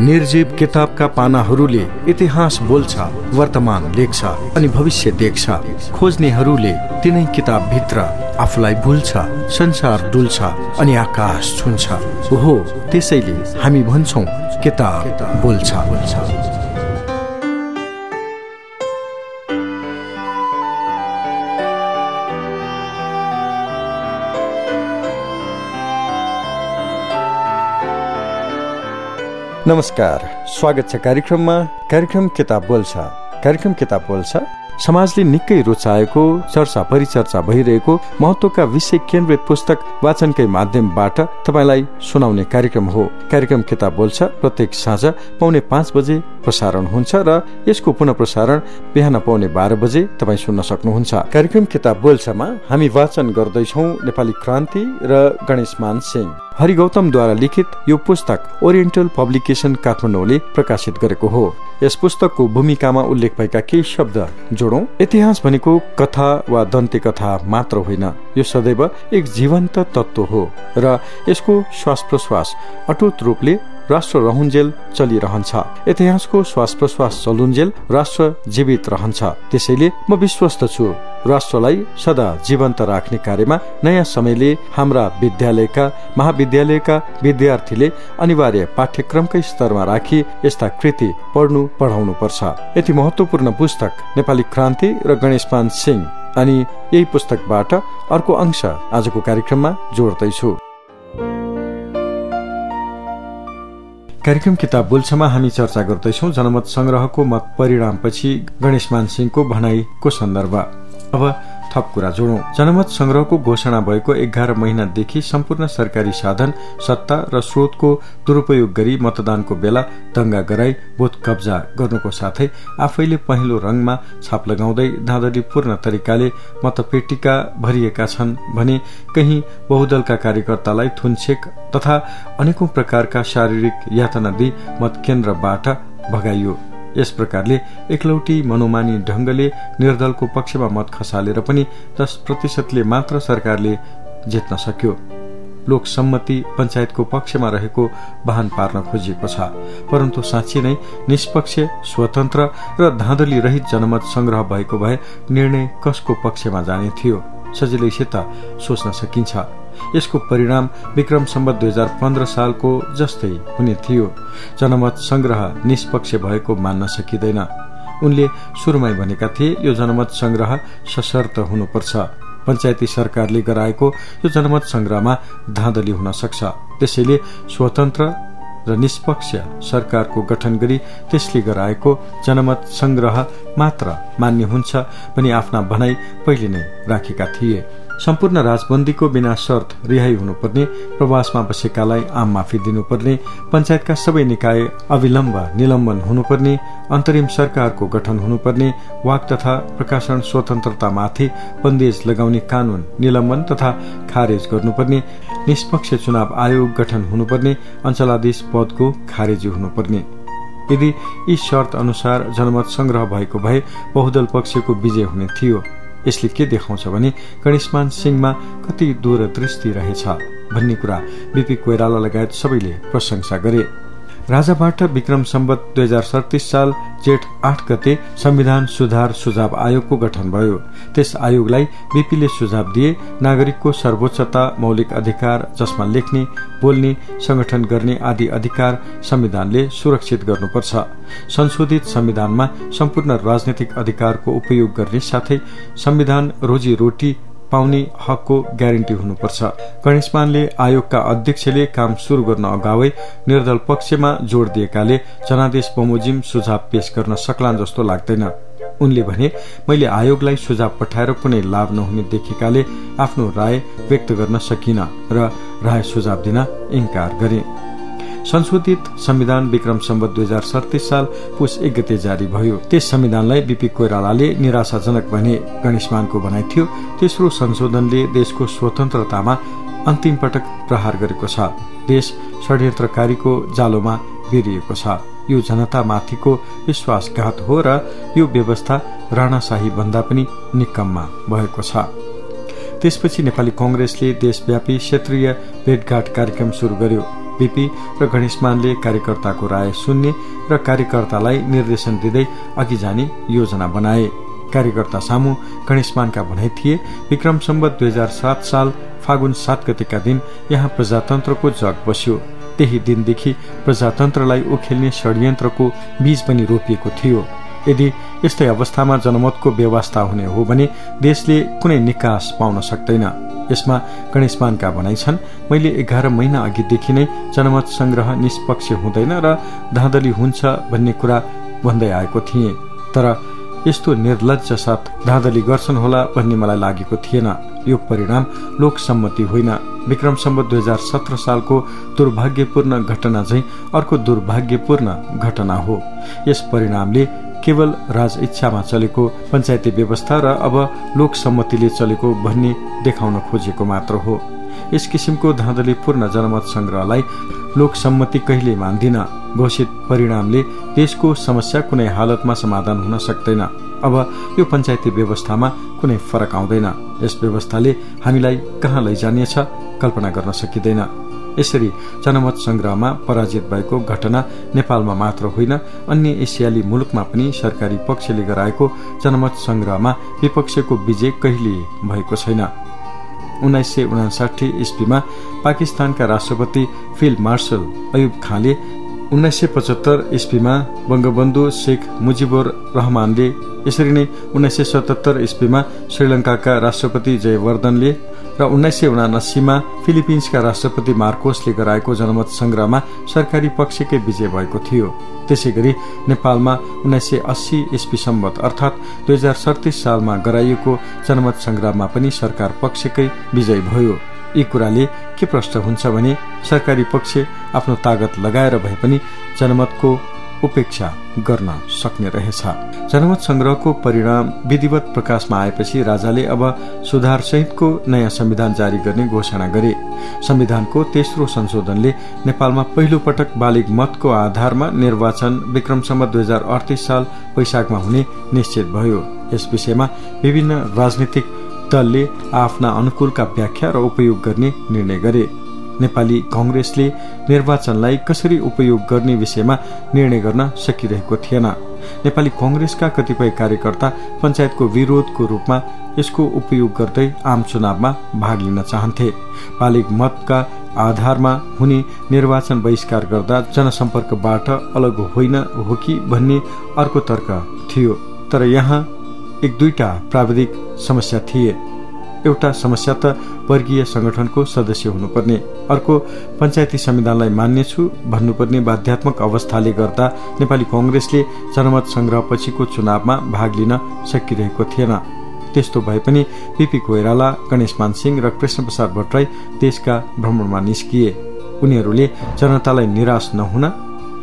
निर्जीव किताबका पानाहरूले इतिहास बोल्छ वर्तमान लेख्छ अनि भविष्य देख्छ। खोज्नेहरूले तिनै किताबभित्र आफूलाई भुल्छ संसार डुल्छ अनि आकाश छुन्छ। हो त्यसैले हामी भन्छौ किताब बोल्छ बोल्छ। नमस्कार स्वागत छ कार्यक्रममा। कार्यक्रम किताब बोल्छ। कार्यक्रम किताब बोल्छ। समाजले निकै रुचाएको चर्चा परिचर्चा भइरहेको महत्वका विषय केन्द्रित पुस्तक वाचनकै माध्यमबाट तपाईँलाई सुनाउने कार्यक्रम हो। कार्यक्रम किताब बोल्छ प्रत्येक साँझ पाउने पाँच बजे प्रसारण हुन्छ र यसको पुनः प्रसारण बिहान पाउने बाह्र बजे तपाईँ सुन्न सक्नुहुन्छ। कार्यक्रम किताब बोल्छमा हामी वाचन गर्दैछौ नेपाली क्रान्ति र गणेश मान सिंह। हरि गौतमद्वारा लिखित यो पुस्तक ओरिएन्टल पब्लिकेसन काठमाडौँले प्रकाशित गरेको हो। यस पुस्तकको भूमिकामा उल्लेख भएका केही शब्द जोडौं। इतिहास भनेको कथा वा दन्ते कथा मात्र होइन। यो सदैव एक जीवन्त तत्व हो र यसको श्वास प्रश्वास अटुट रूपले राष्ट्र रहन्जेल चलिरहन्छ। इतिहासको श्वास प्रश्वास चलुन्जेल राष्ट्र जीवित रहन्छ। त्यसैले म विश्वस्त छु। राष्ट्रलाई सदा जीवन्त राख्ने कार्यमा नयाँ समयले हाम्रा विद्यालयका महाविद्यालयका विद्यार्थीले अनिवार्य पाठ्यक्रमकै स्तरमा राखी यस्ता कृति पढ्नु पढाउनु पर्छ यति महत्वपूर्ण पुस्तक नेपाली क्रान्ति र गणेशमान सिंह अनि यही पुस्तकबाट अर्को अंश आजको कार्यक्रममा जोड्दैछु। कार्यक्रम किताब बोल्छमा हामी चर्चा गर्दैछौ जनमत संग्रहको मत परिणामपछि गणेशमान सिंहको भनाईको सन्दर्भ। अब थप कुरा जोडौं। जनमत संग्रहको घोषणा भएको एघार महिनादेखि सम्पूर्ण सरकारी साधन सत्ता र स्रोतको दुरूपयोग गरी मतदानको बेला दंगा गराई बोध कब्जा गर्नुको साथै आफैले पहिलो रंगमा छाप लगाउँदै धाँधलीपूर्ण तरिकाले मतपेटिका भरिएका छन् भने कही बहुदलका कार्यकर्तालाई थुनछेक तथा अनेकौं प्रकारका शारीरिक यातना दिई मत केन्द्रबाट भगाइयो। यस प्रकारले एकलौटी मनोमानी ढंगले निर्दलको पक्षमा मत खसालेर पनि दस प्रतिशतले मात्र सरकारले जित्न सक्यो। लोकसम्मति पञ्चायतको पक्षमा रहेको वाहन पार्न खोजिएको छ। परन्तु साँच्ची नै निष्पक्ष स्वतन्त्र र धाँधली रहित जनमत संग्रह भएको भए निर्णय कसको पक्षमा जाने थियो? सजिलैसित सोच्न सकिन्छ। यसको परिणाम विक्रम सम्बत दुई हजार पन्ध्र सालको जस्तै हुने थियो। जनमत संग्रह निष्पक्ष भएको मान्न सकिँदैन। उनले सुरुमै भनेका थिए यो जनमत संग्रह सशर्त हुनुपर्छ। पञ्चायती सरकारले गराएको यो जनमत संग्रहमा धाँधली हुन सक्छ। त्यसैले स्वतन्त्र र निष्पक्ष सरकारको गठन गरी त्यसले गराएको जनमत संग्रह मात्र मान्य हुन्छ पनि आफ्ना भनाई पहिले नै राखेका थिए। सम्पूर्ण राजबन्दीको बिना शर्त रिहाई हुनुपर्ने प्रवासमा बसेकालाई आम माफी दिनुपर्ने पञ्चायतका सबै निकाय अविलम्ब निलम्बन हुनुपर्ने अन्तरिम सरकारको गठन हुनुपर्ने वाक तथा प्रकाशन स्वतन्त्रतामाथि बन्देज लगाउने कानून निलम्बन तथा खारेज गर्नुपर्ने निष्पक्ष चुनाव आयोग गठन हुनुपर्ने अञ्चलाधीश पदको खारेजी हुनुपर्ने। यदि यी शर्त अनुसार जनमत संग्रह भएको भए बहुदल पक्षको विजय हुने थियो। यसले के देखाउँछ भने गणेशमान सिंहमा कति दूरदृष्टि रहेछ भन्ने कुरा बिपी कोइराला लगायत सबैले प्रशंसा गरे। राजाबाट विक्रम सम्बत दुई हजार सडतिस साल जेठ आठ गते संविधान सुधार सुझाव आयोगको गठन भयो। त्यस आयोगलाई बीपीले सुझाव दिए नागरिकको सर्वोच्चता मौलिक अधिकार जसमा लेख्ने बोल्ने संगठन गर्ने आदि अधिकार संविधानले सुरक्षित गर्नुपर्छ। संशोधित संविधानमा सम्पूर्ण राजनैतिक अधिकारको उपयोग गर्ने साथै संविधान रोजी रोटी पाउने हकको ग्यारेन्टी हुनुपर्छ। गणेशमानले आयोगका अध्यक्षले काम शुरू गर्न अगावै निर्दल पक्षमा जोड़ दिएकाले जनादेश बमोजिम सुझाव पेश गर्न सक्लान् जस्तो लाग्दैन। उनले भने मैले आयोगलाई सुझाव पठाएर कुनै लाभ नहुने देखेकाले आफ्नो राय व्यक्त गर्न सकिन र राय सुझाव दिन इन्कार गरे। संशोधित संविधान विक्रम सम्बत दुई हजार सडतिस साल पुष एक गते जारी भयो। त्यस संविधानलाई बीपी कोइरालाले निराशाजनक भने गणेशमानको भनाइ थियो। तेस्रो संशोधनले देशको स्वतन्त्रतामा अन्तिम पटक प्रहार गरेको छ। देश षड्यन्त्रकारीको जालोमा बेरिएको छ। यो जनतामाथिको विश्वासघात हो र यो व्यवस्था राणाशाही भन्दा पनि निकममा भएको छ। त्यसपछि नेपाली कंग्रेसले देशव्यापी क्षेत्रीय भेटघाट कार्यक्रम शुरू गर्यो। बिपी र गणेशमानले कार्यकर्ताको राय सुन्ने र कार्यकर्तालाई निर्देशन दिँदै अघि जाने योजना बनाए। कार्यकर्ता सामु गणेशमानका भनाइ थिए विक्रम सम्बत दुई हजार सात साल फागुन सात गतेका दिन यहाँ प्रजातन्त्रको जग बस्यो। त्यही दिनदेखि प्रजातन्त्रलाई उखेल्ने षड्यन्त्रको बीज पनि रोपिएको थियो। यदि यस्तै अवस्थामा जनमतको व्यवस्था हुने हो भने देशले कुनै निकास पाउन सक्दैन। यसमा गणेशमानका भनाइ छन् मैले एघार महिना अघिदेखि नै जनमत संग्रह निष्पक्ष हुँदैन र धाँधली हुन्छ भन्ने कुरा भन्दै आएको थिएँ। तर यस्तो निर्लज साथ धाँधली गर्छन् होला भन्ने मलाई लागेको थिएन। यो परिणाम लोकसम्मति होइन। विक्रम सम्बत दुई हजार सत्र सालको दुर्भाग्यपूर्ण घटना झै अर्को दुर्भाग्यपूर्ण घटना हो। यस परिणामले केवल राज इच्छामा चलेको पञ्चायती व्यवस्था र अब लोकसम्मतिले चलेको भन्ने देखाउन खोजेको मात्र हो। यस किसिमको धाँधलीपूर्ण जनमत संग्रहलाई लोकसम्मति कहिले मान्दिन घोषित परिणामले देशको समस्या कुनै हालतमा समाधान हुन सक्दैन। अब यो पञ्चायती व्यवस्थामा कुनै फरक आउँदैन। यस व्यवस्थाले हामीलाई कहाँ लैजानेछ कल्पना गर्न सकिँदैन। यसरी जनमत संग्रहमा पराजित भएको घटना नेपालमा मात्र होइन अन्य एसियाली मुलुकमा पनि सरकारी पक्षले गराएको जनमत संग्रहमा विपक्षको विजय कहिले भएको छैन। उन्नाइस सय उनासाठी इस्वीमा पाकिस्तानका राष्ट्रपति फिल्ड मार्शल अयुब खाँले उन्नाइस सय पचहत्तर इस्वीमा बंगबन्धु शेख मुजिबुर रहमानले यसरी नै उन्नाइस सय सतहत्तर इस्वीमा श्रीलंकाका राष्ट्रपति जयवर्धनले र उन्नाइस सय उनासीमा फिलिपिन्सका राष्ट्रपति मार्कोसले गराएको जनमत संग्रहमा सरकारी पक्षकै विजय भएको थियो। त्यसै गरी नेपालमा उन्नाइस सय अस्सी इस्वी सम्बत अर्थात् दुई हजार सडतिस सालमा गराइएको जनमत संग्रहमा पनि सरकार पक्षकै विजय भयो। यी कुराले के प्रश्न हुन्छ भने सरकारी पक्ष आफ्नो तागत लगाएर भए पनि जनमतको उपेक्षा गर्न सक्ने रहेछ। जनमत संग्रहको परिणाम विधिवत प्रकाशमा आएपछि राजाले अब सुधार सहितको नयाँ संविधान जारी गर्ने घोषणा गरे। संविधानको तेस्रो संशोधनले नेपालमा पहिलो पटक बालिग मतको आधारमा निर्वाचन विक्रमसम्म दुई हजार अडतिस साल वैशाखमा हुने निश्चित भयो। यस विषयमा विभिन्न राजनीतिक दलले आफ्ना अनुकूलका व्याख्या र उपयोग गर्ने निर्णय गरे। नेपाली कंग्रेसले निर्वाचनलाई कसरी उपयोग गर्ने विषयमा निर्णय गर्न सकिरहेको थिएन। नेपाली कंग्रेसका कतिपय कार्यकर्ता पञ्चायतको विरोधको रूपमा यसको उपयोग गर्दै आम चुनावमा भाग लिन चाहन्थे। बालिग मतका आधारमा हुने निर्वाचन बहिष्कार गर्दा जनसम्पर्कबाट अलग होइन हो कि भन्ने अर्को तर्क थियो। तर यहाँ एक दुईटा प्राविधिक समस्या थिए। एउटा समस्या त वर्गीय संगठनको सदस्य हुनुपर्ने। अर्को पञ्चायती संविधानलाई मान्नेछु भन्नुपर्ने बाध्यात्मक अवस्थाले गर्दा नेपाली कंग्रेसले जनमत संग्रह पछिको चुनावमा भाग लिन सकिरहेको थिएन। त्यस्तो भए पनि पिपी कोइराला गणेशमान सिंह र कृष्ण प्रसाद भट्टराई देशका भ्रमणमा निस्किए। उनीहरूले जनतालाई निराश नहुन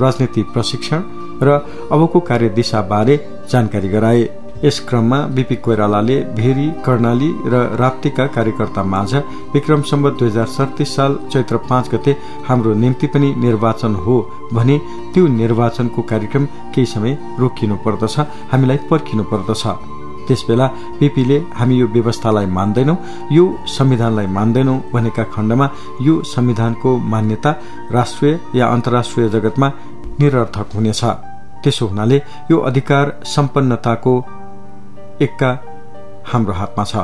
राजनीति प्रशिक्षण र अबको कार्यदिशाबारे जानकारी गराए। यस क्रममा बीपी कोइरालाले भेरी कर्णाली र राप्तीका कार्यकर्ता माझ विक्रम सम्बत दुई हजार सडतिस साल चैत्र पाँच गते हाम्रो निम्ति पनि निर्वाचन हो भने त्यो निर्वाचनको कार्यक्रम केही समय रोकिनु पर्दछ हामीलाई पर्खिनु पर्दछ। त्यसबेला बीपीले हामी यो व्यवस्थालाई मान्दैनौ यो संविधानलाई मान्दैनौ भनेका खण्डमा यो संविधानको मान्यता राष्ट्रिय या अन्तर्राष्ट्रिय जगतमा निरर्थक हुनेछ। त्यसो हुनाले यो अधिकार सम्पन्नताको एक्का हाम्रो हातमा छ।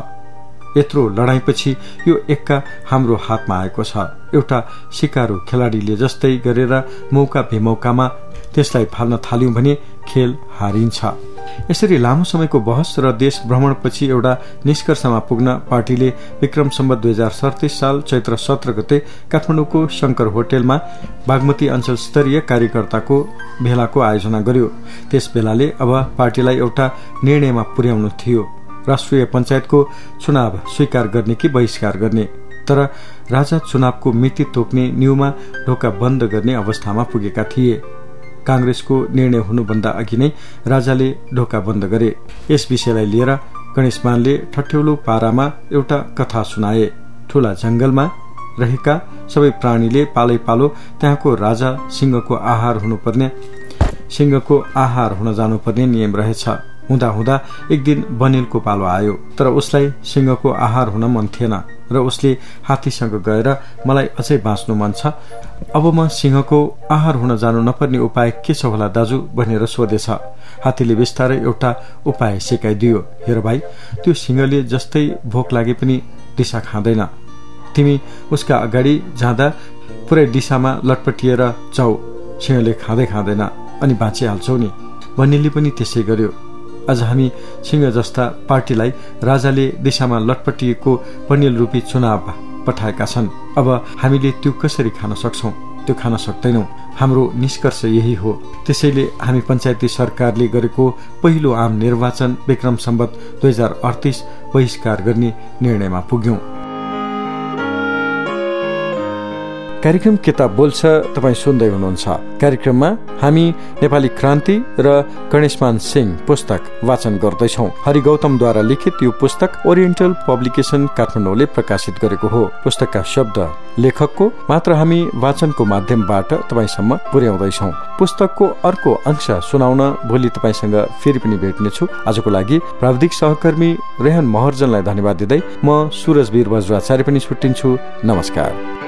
यत्रो लडाईँपछि यो एक्का हाम्रो हातमा आएको छ। एउटा सिकारु खेलाडीले जस्तै गरेर मौका बेमौकामा त्यसलाई फाल्न थाल्यौं भने खेल हारिन्छ। यसरी लामो समयको बहस र देश भ्रमणपछि एउटा निष्कर्षमा पुग्न पार्टीले विक्रम सम्बत दुई हजार सडतिस साल चैत्र सत्र गते काठमाडौँको शंकर होटेलमा बागमती अञ्चल स्तरीय कार्यकर्ताको भेलाको आयोजना गर्यो। त्यस बेलाले अब पार्टीलाई एउटा निर्णयमा पुर्याउनु थियो। राष्ट्रिय पञ्चायतको चुनाव स्वीकार गर्ने कि बहिष्कार गर्ने? तर राजा चुनावको मिति तोक्ने न्यूमा ढोका बन्द गर्ने अवस्थामा पुगेका थिए। कांग्रेसको निर्णय हुनुभन्दा अघि नै राजाले ढोका बन्द गरे। यस विषयलाई लिएर गणेशमानले ठट्यौलो पारामा एउटा कथा सुनाए। ठूला जंगलमा रहेका सबै प्राणीले पालै पालो त्यहाँको राजा सिंहको आहार हुनुपर्ने सिंहको आहार हुन जानुपर्ने नियम रहेछ। हुँदा हुँदा एक दिन बनिलको पालो आयो तर उसलाई सिंहको आहार हुन मन थिएन र उसले हात्तीसँग गएर मलाई अझै बाँच्नु मन छ। अब म सिंहको आहार हुन जानु नपर्ने उपाय के छ होला दाजु भनेर सोधेछ। हात्तीले बिस्तारै एउटा उपाय सिकाइदियो। हेर भाइ त्यो सिंहले जस्तै भोक लागे पनि दिशा खाँदैन। तिमी उसका अगाडि जाँदा पुरै दिशामा लटपटिएर जाऊ। सिंहले खाँदै खाँदैन अनि बाँचिहाल्छौ नि। बनिलले पनि त्यसै गर्यो। आज हामी सिंह जस्ता पार्टीलाई राजाले दिशामा लटपटिएको पनिल रूपी चुनाव पठाएका छन्। अब हामीले त्यो कसरी खान सक्छौ? त्यो खान सक्दैनौ। हाम्रो निष्कर्ष यही हो। त्यसैले हामी पञ्चायती सरकारले गरेको पहिलो आम निर्वाचन विक्रम सम्बत दुई हजार अडतिस बहिष्कार गर्ने निर्णयमा पुग्यौं। कार्यक्रम किताब बोल्छ तपाईँ सुन्दै हुनुहुन्छ। कार्यक्रममा हामी नेपाली क्रान्ति र गणेशमान सिंह पुस्तक वाचन गर्दैछौ। हरि गौतमद्वारा लिखित यो पुस्तक ओरिएन्टल पब्लिकेसन काठमाडौँले प्रकाशित गरेको हो। पुस्तकका शब्द लेखकको मात्र हामी वाचनको माध्यमबाट तपाईँसम्म पुर्याउँदैछौ। पुस्तकको अर्को अंश सुनाउन भोलि तपाईँसँग फेरि पनि भेट्नेछु। आजको लागि प्राविधिक सहकर्मी रेहन महर्जनलाई धन्यवाद दिँदै म सुरज वीर पनि छुट्टिन्छु। नमस्कार।